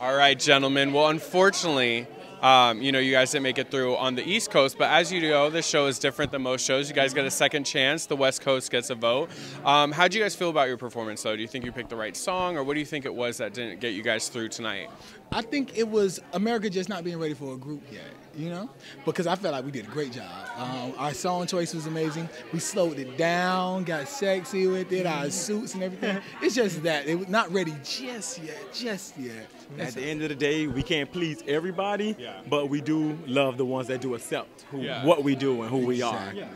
All right, gentlemen. Well, unfortunately, um, you know, you guys didn't make it through on the East Coast, but as you know, this show is different than most shows. You guys get a second chance. The West Coast gets a vote. Um, how do you guys feel about your performance, though? Do you think you picked the right song, or what do you think it was that didn't get you guys through tonight? I think it was America just not being ready for a group yet, you know? Because I felt like we did a great job. Um, our song choice was amazing. We slowed it down, got sexy with it, our suits and everything. It's just that. It was not ready just yet, just yet. At the end of the day, we can't please everybody, Yeah. But we do love the ones that do accept who, Yeah. what we do and who we are. Exactly.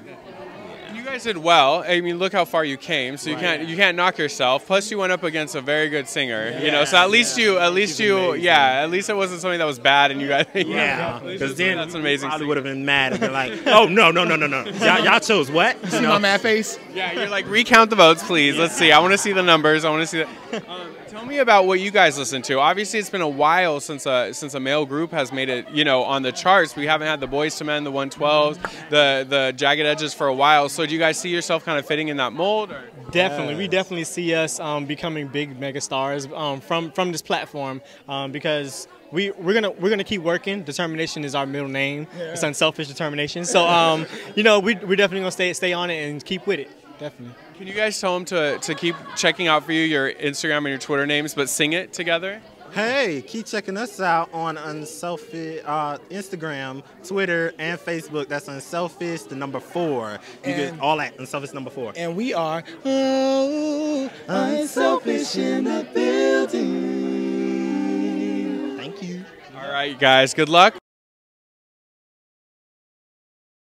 You guys did well. I mean, look how far you came. So you can't you can't knock yourself. Plus, you went up against a very good singer. you know, so at least you at least She's you amazing. yeah at least it wasn't something that was bad and you guys Yeah, because it's then that's an amazing. Probably would have been mad and been like, "Oh no, no, no, no, no! Y'all, y'all chose what?" You See know? my mad face? Yeah, you're like recount the votes, please. Let's see. I want to see the numbers. I want to see the. Um, tell me about what you guys listen to. Obviously, it's been a while since a since a male group has made it, you know, on the charts. We haven't had the Boyz II Men, the 112s, the the Jagged Edges for a while. So, do you guys see yourself kind of fitting in that mold? Or? Definitely, we definitely see us um, becoming big mega stars um, from from this platform um, because we we're gonna we're gonna keep working. Determination is our middle name. It's unselfish determination. So um, you know we we're definitely gonna stay stay on it and keep with it. Definitely. Can you guys tell them to to keep checking out for you your Instagram and your Twitter names, but sing it together? Hey, keep checking us out on Unselfish uh, Instagram, Twitter, and Facebook. That's Unselfish, the number four. You And- get all that Unselfish number four. And we are oh, unselfish in the building. Thank you. All right, guys. Good luck.